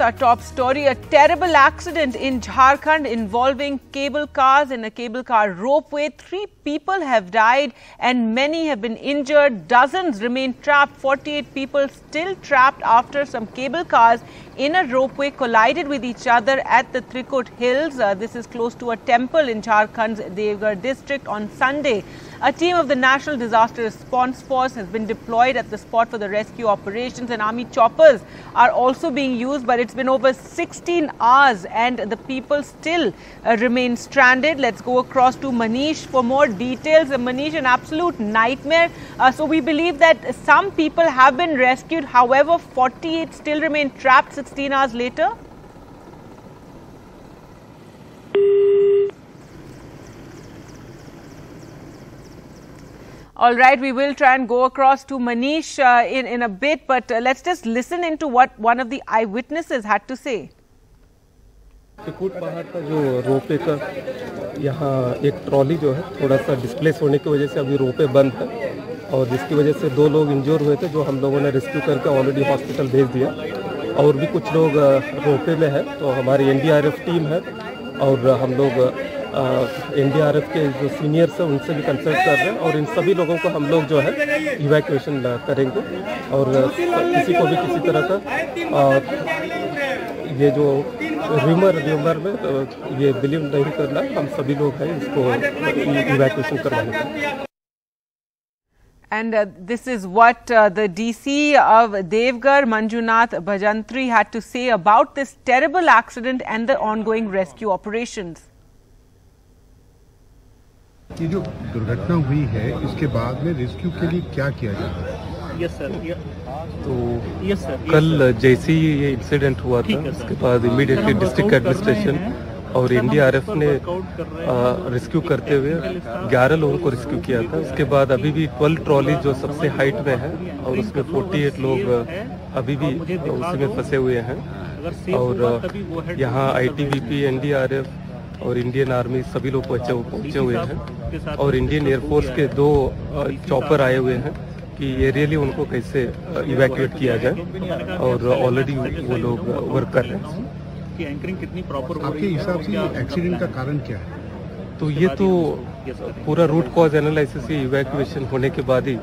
Our top story a terrible accident in Jharkhand involving cable cars in a cable car ropeway. Three people have died and many have been injured. Dozens remain trapped. 48 people still trapped after some cable cars in a ropeway collided with each other at the Trikut Hills. Uh, this is close to a temple in Jharkhand's Devgarh district on Sunday. A team of the National Disaster Response Force has been deployed at the spot for the rescue operations and army choppers are also being used but it's been over 16 hours and the people still uh, remain stranded. Let's go across to Manish for more details. Uh, Manish, an absolute nightmare. Uh, so we believe that some people have been rescued. However, 48 still remain trapped 16 hours later. All right, we will try and go across to Manish uh, in, in a bit, but uh, let's just listen into what one of the eyewitnesses had to say. Trikut पहाड़ का जो रोपे का यहाँ एक trolley जो है थोड़ा सा डिस्प्लेस होने की वजह से अभी रोपे बंद है और जिसकी वजह से दो लोग इंजोर हुए थे जो हम लोगों ने रेस्क्यू करके ऑलरेडी हॉस्पिटल भेज दिया और भी कुछ लोग अ, रोपे में है तो हमारी एनडीआरएफ टीम है और हम लोग एनडीआरएफ के जो सीनियर्स हैं उनसे भी कंसल्ट कर रहे हैं और इन सभी लोगों को हम लोग जो है इवैक्यूएशन करेंगे और किसी को भी किसी तरह का अ, ये जो र्यूमर र्यूमर में अ, ये बिलीव नहीं करना हम सभी लोग हैं इसको इवैक्यूएशन करवाएँगे And uh, this is what uh, the DC of Devgarh, Manjunath Bhajantri, had to say about this terrible accident and the ongoing rescue operations. ये जो दुर्घटना हुई है इसके बाद में रेस्क्यू के लिए क्या किया जा रहा है यस सर तो यस सर कल जैसे ही ये इंसिडेंट हुआ था। उसके बाद इमीडिएटली डिस्ट्रिक्ट एडमिनिस्ट्रेशन और एनडीआरएफ ने रेस्क्यू करते हुए 11 लोगों को रेस्क्यू किया था। उसके बाद अभी भी 12 ट्रॉली जो सबसे हाइट में है और उसमें 48 लोग अभी भी उसी में फंसे हुए हैं। और यहाँ आईटीबीपी एनडीआरएफ और इंडियन आर्मी सभी लोग पहुँचे पहुँचे हुए हैं। और इंडियन एयरफोर्स के दो चॉपर आए हुए हैं कि एरियली उनको कैसे इवैक्यूएट किया जाए। और ऑलरेडी वो लोग वर्क कर रहे हैं। की एंकरिंग कितनी प्रॉपर आपके हिसाब से एक्सीडेंट का कारण क्या है? तो ये तो पूरा रूट कॉज एनालिसिस ये इवैक्यूएशन होने के बाद ही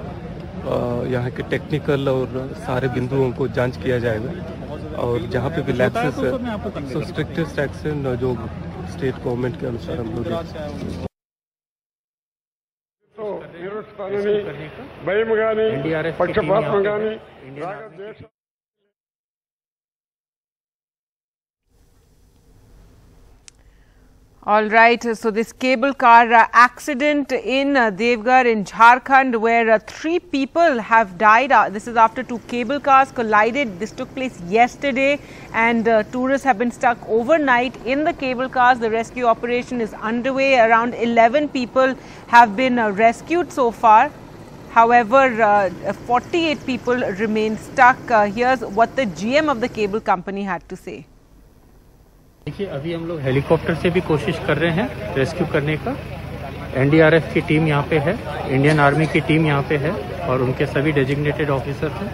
यहाँ के टेक्निकल और सारे बिंदुओं को जाँच किया जाएगा। और जहाँ पे भी आपको है। सो स्ट्रिक्टेस्ट एक्शन जो स्टेट गवर्नमेंट के अनुसार हम लोग तो भय पक्षपात All right, so this cable car uh, accident in uh, Devgarh in Jharkhand where uh, three people have died. This is after two cable cars collided. This took place yesterday and tourists have been stuck overnight in the cable cars. The rescue operation is underway. Around 11 people have been rescued so far. However, uh, 48 people remain stuck. Uh, here's what the GM of the cable company had to say. देखिए, अभी हम लोग helicopter से भी कोशिश कर रहे हैं रेस्क्यू करने का। एनडीआरएफ की टीम यहाँ पे है, इंडियन आर्मी की टीम यहाँ पे है और उनके सभी डेजिग्नेटेड ऑफिसर हैं।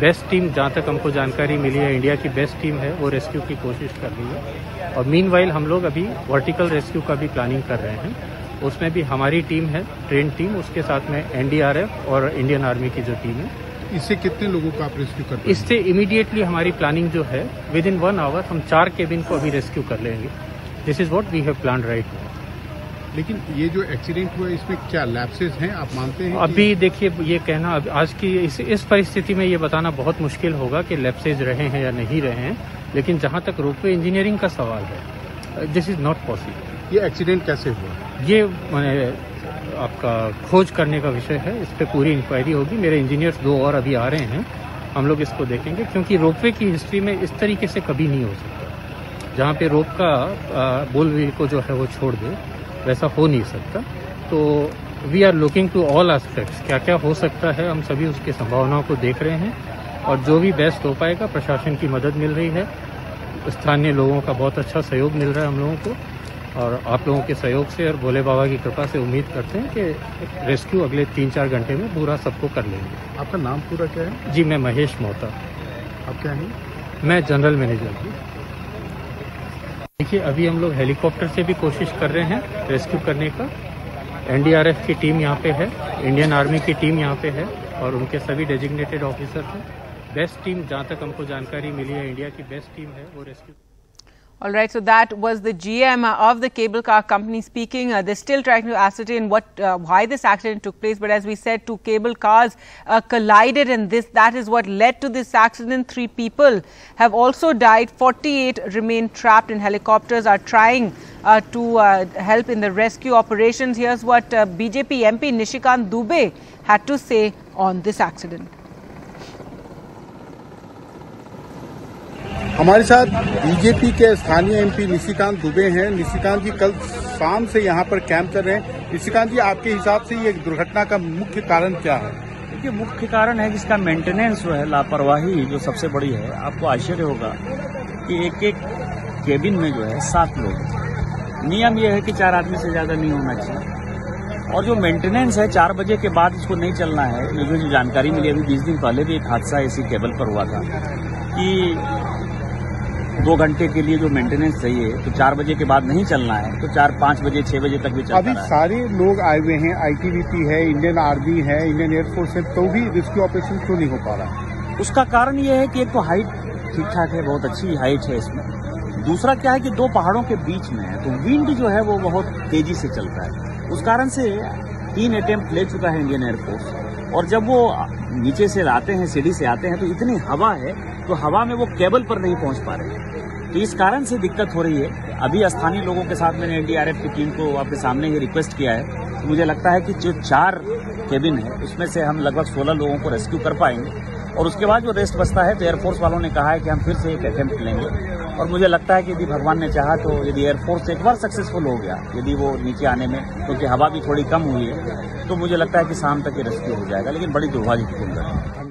बेस्ट टीम जहाँ तक हमको जानकारी मिली है, इंडिया की बेस्ट टीम है, वो रेस्क्यू की कोशिश कर रही है। और मीन हम लोग अभी वर्टिकल रेस्क्यू का भी प्लानिंग कर रहे हैं। उसमें भी हमारी टीम है ट्रेन टीम उसके साथ में एनडीआरएफ और इंडियन आर्मी की जो टीम है। इससे कितने लोगों का आप रेस्क्यू कर इससे इमीडिएटली हमारी प्लानिंग जो है विद इन वन आवर हम चार केबिन को अभी रेस्क्यू कर लेंगे। This is what we have plan right लेकिन ये जो एक्सीडेंट हुआ इसमें क्या लैप्सेस हैं? आप मानते हैं अभी देखिए ये कहना आज की इस, इस परिस्थिति में ये बताना बहुत मुश्किल होगा कि लेप्सेज रहे हैं या नहीं रहे हैं। लेकिन जहाँ तक रोपवे इंजीनियरिंग का सवाल है दिस इज़ नॉट पॉसिबल ये एक्सीडेंट कैसे हुआ? ये मैंने आपका खोज करने का विषय है, इस पर पूरी इंक्वायरी होगी। मेरे इंजीनियर्स दो और अभी आ रहे हैं, हम लोग इसको देखेंगे, क्योंकि रोपवे की हिस्ट्री में इस तरीके से कभी नहीं हो सकता। जहाँ पे रोप का बोल व्हील को जो है वो छोड़ दे, वैसा हो नहीं सकता। तो we are looking to all aspects क्या क्या हो सकता है, हम सभी उसकी संभावनाओं को देख रहे हैं। और जो भी बेस्ट हो पाएगा, प्रशासन की मदद मिल रही है। स्थानीय लोगों का बहुत अच्छा सहयोग मिल रहा है हम लोगों को। और आप लोगों के सहयोग से और भोले बाबा की कृपा से उम्मीद करते हैं कि रेस्क्यू अगले तीन चार घंटे में पूरा सबको कर लेंगे। आपका नाम पूरा क्या है? जी मैं महेश मोहता। आप क्या हैं? मैं जनरल मैनेजर हूँ। देखिए अभी हम लोग हेलीकॉप्टर से भी कोशिश कर रहे हैं रेस्क्यू करने का। एनडीआरएफ की टीम यहाँ पे है इंडियन आर्मी की टीम यहाँ पे है और उनके सभी डेजिग्नेटेड ऑफिसर हैं। बेस्ट टीम जहाँ तक हमको जानकारी मिली है इंडिया की बेस्ट टीम है वो rescue. All right, so that was the GM of the cable car company speaking. Uh, they're still trying to ascertain what, uh, why this accident took place. But as we said, two cable cars uh, collided, and this that is what led to this accident. Three people have also died. 48 remain trapped, and helicopters are trying uh, to uh, help in the rescue operations. Here's what uh, BJP MP Nishikant Dubey had to say on this accident. हमारे साथ BJP के स्थानीय MP Nishikant Dubey हैं। निशिकांत जी कल शाम से यहाँ पर कैंप कर रहे हैं। निशिकांत जी, आपके हिसाब से ये दुर्घटना का मुख्य कारण क्या है? देखिए, मुख्य कारण है कि इसका मेंटेनेंस जो है, लापरवाही जो सबसे बड़ी है। आपको आश्चर्य होगा कि एक एक केबिन में जो है, सात लोग नियम यह है कि चार आदमी से ज़्यादा नहीं होना चाहिए। और जो मेंटेनेंस है, चार बजे के बाद इसको नहीं चलना है। मुझे जो जानकारी मिली, अभी बीस दिन पहले भी एक हादसा इसी केबल पर हुआ था कि दो घंटे के लिए जो मेंटेनेंस चाहिए तो चार बजे के बाद नहीं चलना है तो चार पाँच बजे छह बजे तक भी चलता अभी है। सारे लोग आए हुए हैं आईटीबीपी है इंडियन आर्मी है इंडियन एयरफोर्स है तो भी रेस्क्यू ऑपरेशन क्यों नहीं हो पा रहा? उसका कारण ये है कि एक तो हाइट ठीक ठाक है बहुत अच्छी हाइट है इसमें। दूसरा क्या है कि दो पहाड़ों के बीच में है तो विंड जो है वो बहुत तेज़ी से चलता है। उस कारण से तीन अटेम्प्ट ले चुका है इंडियन एयरफोर्स और जब वो नीचे से आते हैं सीढ़ी से आते हैं तो इतनी हवा है तो हवा में वो केबल पर नहीं पहुँच पा रहे। तो इस कारण से दिक्कत हो रही है। अभी स्थानीय लोगों के साथ मैंने एनडीआरएफ की टीम को आपके सामने ही रिक्वेस्ट किया है। तो मुझे लगता है कि जो चार केबिन है, उसमें से हम लगभग 16 लोगों को रेस्क्यू कर पाएँगे। और उसके बाद जो रेस्ट बचता है तो एयरफोर्स वालों ने कहा है कि हम फिर से एक अटेम्प्ट लेंगे। और मुझे लगता है कि यदि भगवान ने चाहा तो यदि एयरफोर्स एक बार सक्सेसफुल हो गया, यदि वो नीचे आने में, क्योंकि तो हवा भी थोड़ी कम हुई है तो मुझे लगता है कि शाम तक ये रेस्क्यू हो जाएगा, लेकिन बड़ी दुर्भाग्य है।